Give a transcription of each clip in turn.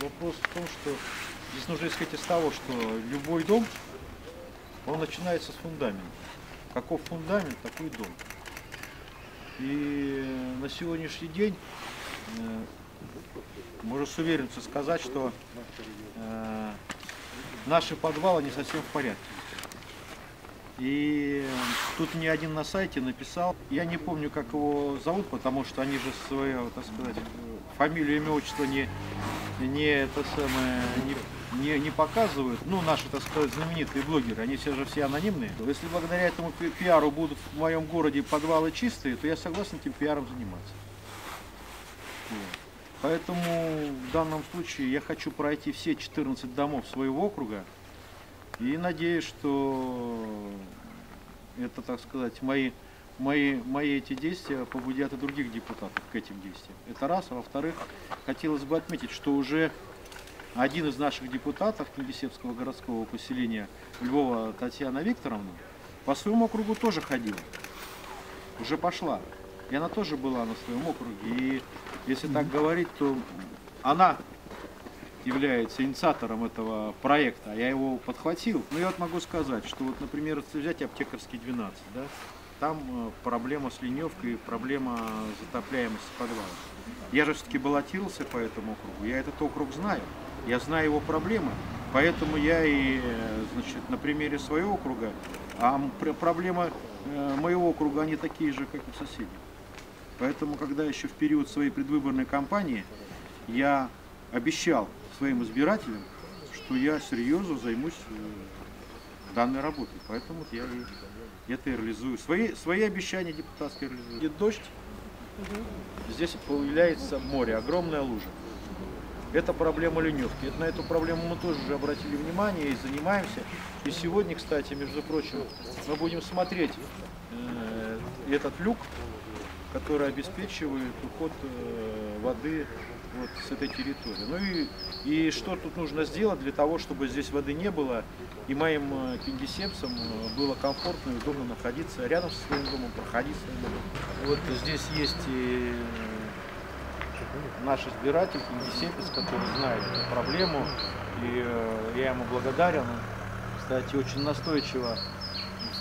Вопрос в том, что здесь нужно исходить из того, что любой дом, он начинается с фундамента. Каков фундамент, такой дом. И на сегодняшний день э, можно с уверенностью сказать, что э, наши подвалы не совсем в порядке. И тут мне один на сайте написал, я не помню, как его зовут, потому что они же свое, так сказать, фамилию, имя, отчество не, не это самое, не, не, не показывают. Ну, наши, так сказать, знаменитые блогеры, они все же все анонимные. Если благодаря этому пи- пиару будут в моем городе подвалы чистые, то я согласен этим пиаром заниматься. Вот. Поэтому в данном случае я хочу пройти все 14 домов своего округа и надеюсь, что это, так сказать, мои, мои, мои эти действия побудят и других депутатов к этим действиям. Это раз. А во-вторых, хотелось бы отметить, что уже один из наших депутатов Кингисеппского городского поселения Львова Татьяна Викторовна по своему округу тоже ходила. Уже пошла. И она тоже была на своем округе. И если так говорить, то она является инициатором этого проекта, а я его подхватил. Ну, я вот могу сказать, что вот, например, взять аптекарский 12, да, там э, проблема с леневкой, проблема затопляемости подвала. Я же все-таки баллотировался по этому округу, я этот округ знаю, я знаю его проблемы, поэтому я и, значит, на примере своего округа, а проблемы э, моего округа, они такие же, как и соседей. Поэтому, когда еще в период своей предвыборной кампании я обещал своим избирателям, что я серьезно займусь э, данной работой. Поэтому вот я и это и реализую. Свои, свои обещания депутатские реализую. Идет дождь, здесь появляется море, огромная лужа. Это проблема леневки. Это- На эту проблему мы тоже уже обратили внимание и занимаемся. И сегодня, кстати, между прочим, мы будем смотреть э, этот люк, который обеспечивает уход э, воды вот с этой территории. Ну и, и что тут нужно сделать для того, чтобы здесь воды не было, и моим э, кингисеппцам э, было комфортно и удобно находиться рядом со своим домом, проходить своим домом. Вот здесь есть и наш избиратель, кингисеппец, который знает эту проблему, и э, я ему благодарен. Кстати, очень настойчиво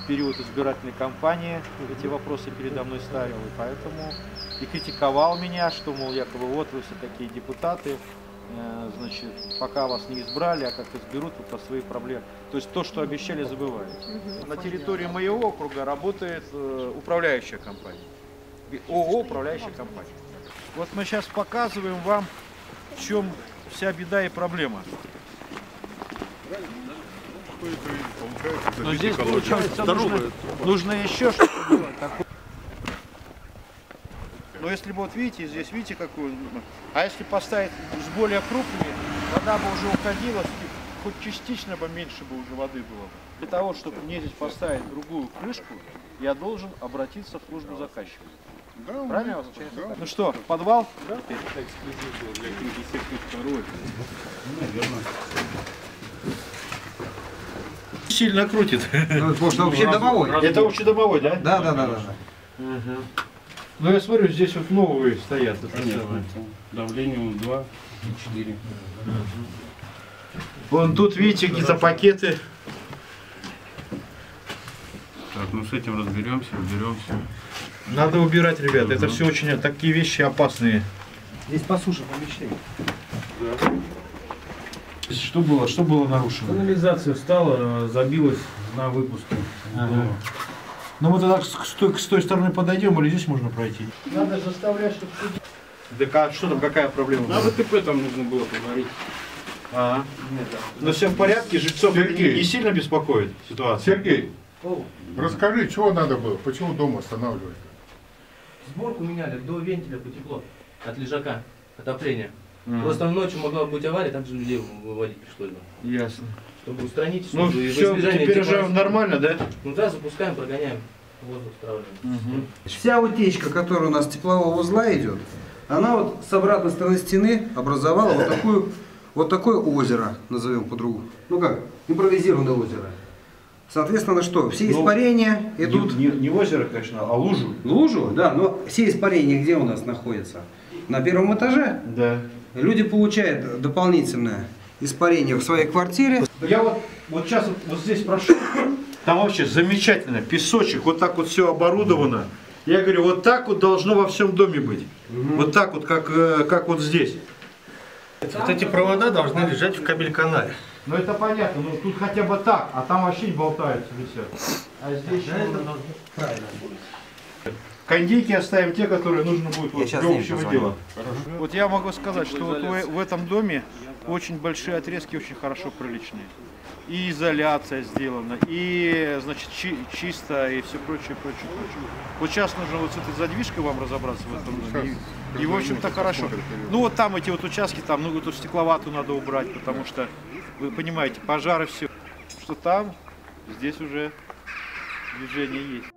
в период избирательной кампании эти вопросы передо мной ставил, и поэтому и критиковал меня, что, мол, якобы вот вы все такие депутаты, э, значит, пока вас не избрали, а как изберут, вы по своих проблемах. То есть то, что обещали, забываете. На территории моего округа работает э, управляющая компания. ООО управляющая компания. Вот мы сейчас показываем вам, в чем вся беда и проблема. Но здесь получается нужно, нужно еще что-то делать. такое. Но если бы вот видите, здесь видите какую, а если поставить с более крупными, вода бы уже уходила, хоть частично бы меньше бы уже воды было бы. Для того, чтобы мне здесь поставить другую крышку, я должен обратиться в службу заказчика. Правильно я вас понимаю? Ну что, подвал? Сильно крутит. Ну, потому что вообще домовой. Это общедомовой, да? Да, да, да, да. Ну я смотрю, здесь вот новые стоят. это самое. Давление 2 и 4. Вон тут, видите, какие-то пакеты. Так, ну с этим разберемся, разберемся. Надо убирать, ребята. Это все очень такие вещи опасные. Здесь по суше помещение. Что было? Что было нарушено? Канализация встала, забилась на выпуске. Ага. Ну мы тогда с с той, с той стороны подойдем, или здесь можно пройти? Надо заставлять, чтобы... Так а что там, какая проблема? На ВТП там нужно было поговорить. Ага. Но все в порядке, жильцов Сергей. не сильно беспокоит ситуация? Сергей, расскажи, чего надо было, почему дом останавливать? Сборку меняли до вентиля по тепло от лежака, отопления. Мгм. Просто ночью могла быть авария, также людей выводить пришлось бы. Ясно. Чтобы устранить Ну чтобы и во все, теперь уже тепло- нормально, да? Ну да, запускаем, прогоняем. Воздух стравливаем. Вся утечка, которая у нас с теплового узла идет, она вот с обратной стороны стены образовала вот такую вот такое озеро, назовем по-другому. Ну как, импровизированное озеро. Соответственно, что? Все Ну, испарения идут Не, не, не озеро, конечно, а лужу. лужу, да, но все испарения где у нас находятся? На первом этаже. Да. Люди получают дополнительное испарение в своей квартире. Я вот, вот сейчас вот, вот здесь прошел, там вообще замечательно, песочек, вот так вот все оборудовано. Я говорю, вот так вот должно во всем доме быть. Вот так вот, как, э, как вот здесь. Вот эти провода должны лежать в кабель-канале. Ну это понятно, ну тут хотя бы так, а там вообще не болтаются висят. А здесь Кондейки оставим те, которые нужно будет вот для общего дела. Вот я могу сказать, что вот в, в этом доме очень большие отрезки, очень хорошо приличные. И изоляция сделана, и значит чи- чисто, и все прочее, прочее, прочее. Вот сейчас нужно вот с этой задвижкой вам разобраться в этом доме. И, и, в общем-то хорошо. Ну вот там эти вот участки, там, ну эту стекловатую надо убрать, потому что, вы понимаете, пожары все. Что там, здесь уже движение есть.